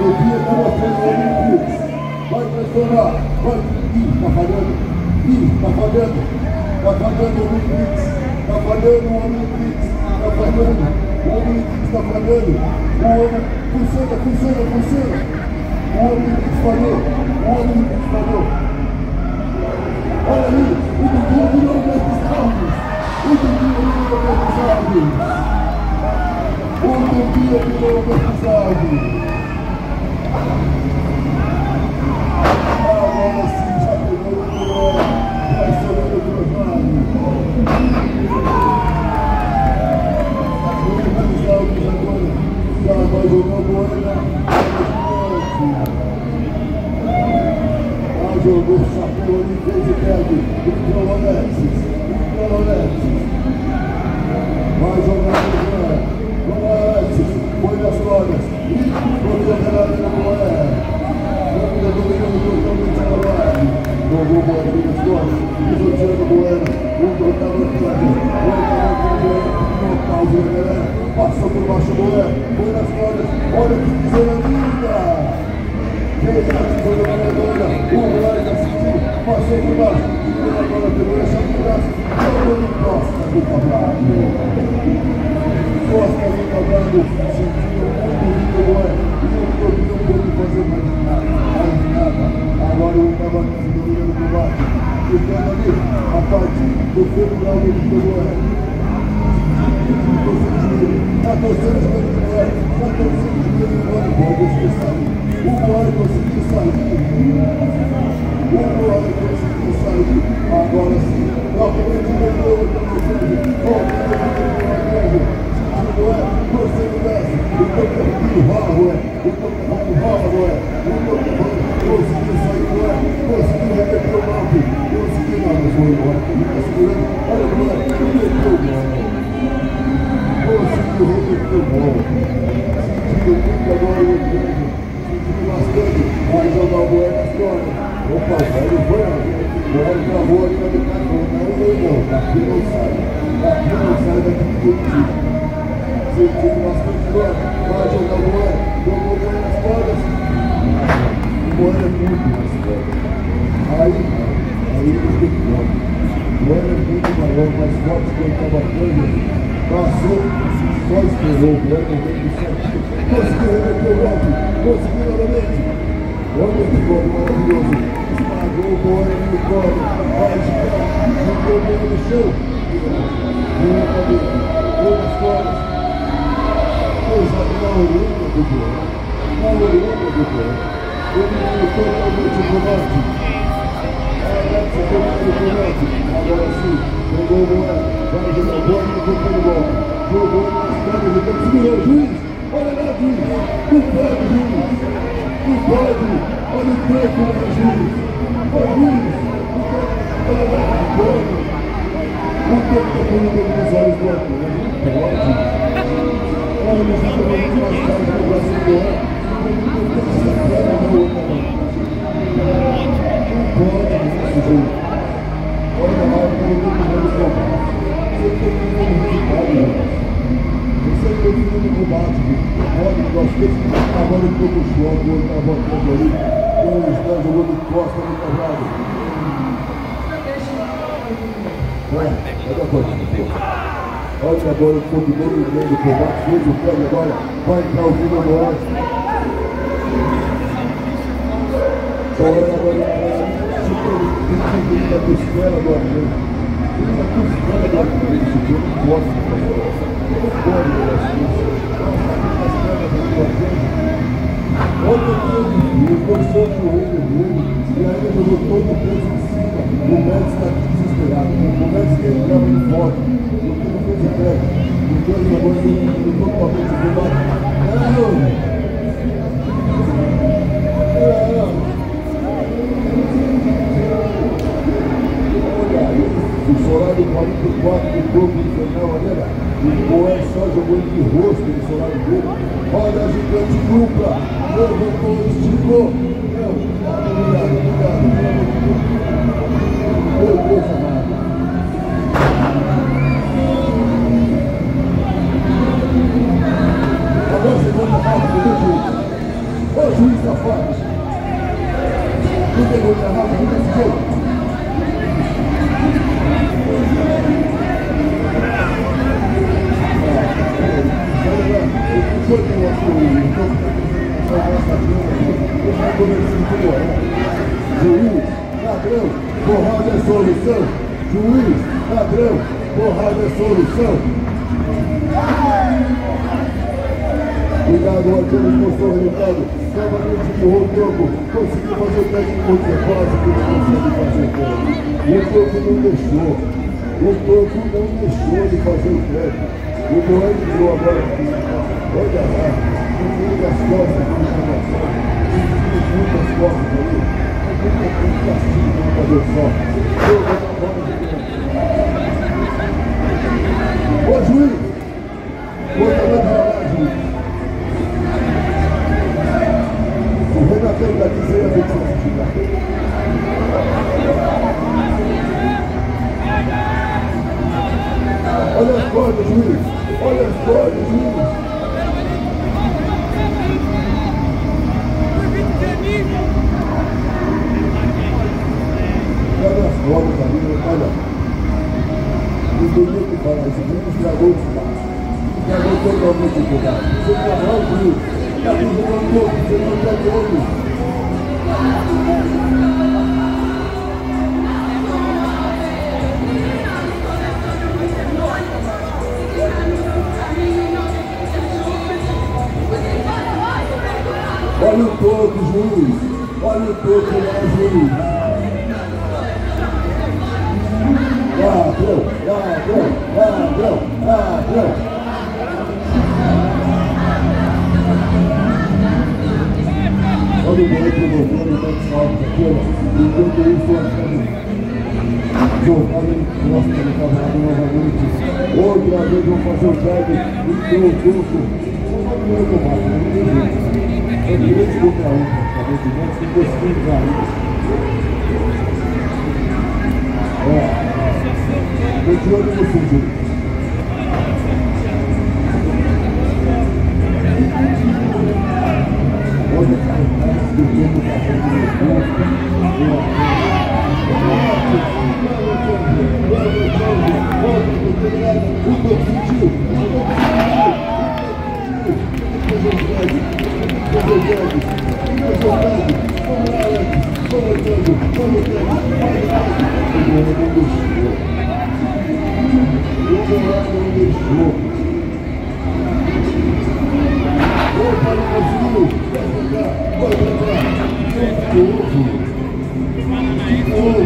O dia está mostrando o homem Pix. Vai pressionar. Vai. Ih, tá falhando. Ih, tá falhando. Tá falhando o Pix. Tá falhando o Pix. Tá falhando. O Pix tá falhando. O homem. Funciona, funciona, funciona. O Pix falhou. O Pix falhou. Olha aí, o Dudu virou o Betis Alves. O Dudu virou o Betis Alves. O Dudu virou o Betis Alves. Passou por baixo do Boé, foi nas cordas, olha que coisa linda! Quem está jogando a medalha, o Moraes assistiu, passou por baixo, pegou a chave de braço, jogou no Costa do Cabrado. Costa do Cabrado sentiu muito lindo o Boé, e o clube não pôde fazer mais nada, mais nada. Agora o Cabrado dominando o combate, ficando ali a partir do federal do Boé. Está torcendo o Boé, está torcendo o Boé, pode esquecer o Glória conseguiu sair. O Glória conseguiu sair. Agora sim. Novamente ganhou o O rola, ué. O rola, ué. O Tocantino conseguiu sair, ué. Conseguiu de Curitiba. Sentindo bastante dor, vai jogar o jogou o Boé nas costas. O Boé é muito mais forte. Aí, aí. O Boé é muito mais forte que ele estava dando. Passou, só esperou o certinho. Conseguiu o golpe, novamente. Olha que gol maravilhoso. Esmagou o Boé no colo. Vai girar, jogou o Boé no chão. Sim, pegou o o o juiz. Olha lá, juiz. Não pode, juiz. Não pode. Olha o tempo lá, juiz. Ô, juiz. Olha lá, não pode. O tempo está correndo nos olhos do ator. Não pode. Olha, eles estão muito do. Olha o o olha, agora o o o. Olha, olha agora, olha agora o pouco dele dentro do combate, fez o pé agora, vai entrar o Vila Moraes. Olha agora, se tem que ir da costela agora, né? Ele está costela agora, isso aqui eu não posso fazer. Outro dia, o professor joelho dele, e jogou todo o peso em cima. O médico está. O médico Juiz, ladrão, porrada é solução. Juiz, ladrão, porrada é solução. Obrigado a todos por seu resultado. Novamente empurrou o campo. Conseguiu fazer o técnico muito quase que não consegue fazer o tempo. O campo não deixou. O campo não deixou de fazer o tempo. O Moé entrou agora aqui. Olha lá. Meio das costas do informação. Muitas costas ali. Muita complicação no jogador só. Joga na bola de Ô juiz! O toque, juiz. Olha o toque lá, juiz. Ladrão, ladrão, ladrão, ladrão. Olha o goleiro provocando o Max Alves aqui, ó. Enquanto isso, achando jogada ele costa no cavalo novamente. Outra vez vão fazer o drive e deu o grupo. Não é automático, não tem jeito. É direito contra um, né? Tem dois times ainda. Ó. Continuando no. novo. De novo.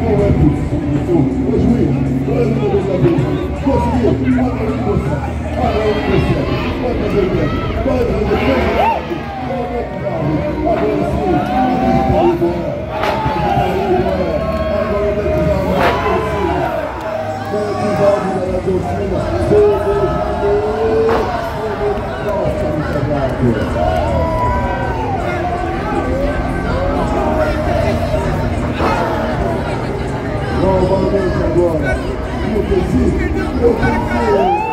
Não é possível. Ô juiz, olha o meu cabelo. Conseguiu. Olha o que consegue. Olha o que consegue. Pode fazer o tempo. Pode fazer o tempo. Agora sim, agora sim, agora tem que dar uma torcida. Tem que dar uma torcida. Todos de novo, todos de novo, sagrado. Novamente agora. Eu preciso. Eu preciso.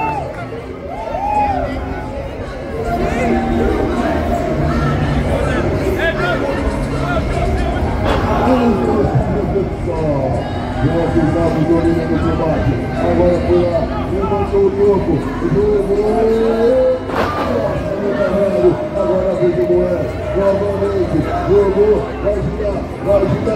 Finalizado o domínio do combate. Agora foi lá, levantou o corpo. Jogou! Agora vejo o Moé. Novamente, jogou, vai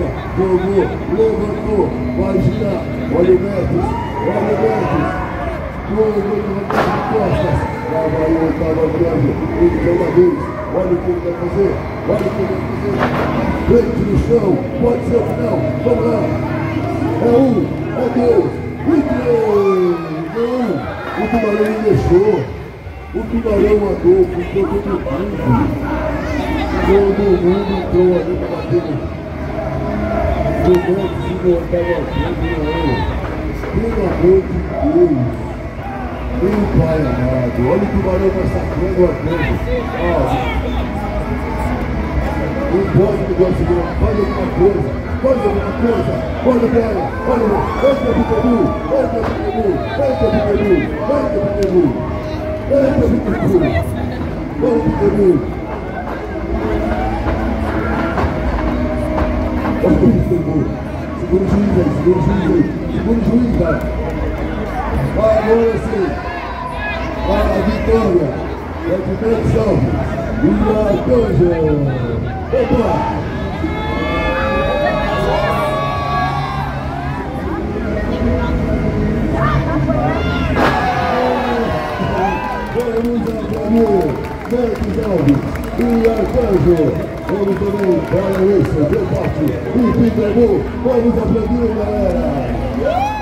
cima, jogou, levantou, vai girar, olha o Mendes, olha o Mendes, jogou, levantou as costas, lá vai o Otávio Adriano, ele deu uma vez, olha o que ele vai fazer, olha o que ele vai fazer, frente no chão, pode ser o final, vamos lá, é um, é dois, e três, não, o Tubarão me deixou, o Tubarão Adolfo, todo mundo, todo mundo entrou ali para bater no de montar o avião. Pelo amor de Deus. Meu pai amado, olha o tubarão massacrando o arcanjo. Não pode negócio de faz alguma coisa, faz alguma coisa, olha o bola, olha entra pro Peru, entra pro Peru, entra pro Peru, entra pro Peru, entra pro Peru, entra pro Peru. O Peru, segura o juiz aí, segura o juiz aí, segura o juiz, vai. Vai sim, vai a vitória, é de salve, e a Arcanjo. Opa! Vamos aplaudir Marcos Alves e Arcanjo. Vamos também para esse debate e Pitbull. Vamos aplaudir, galera!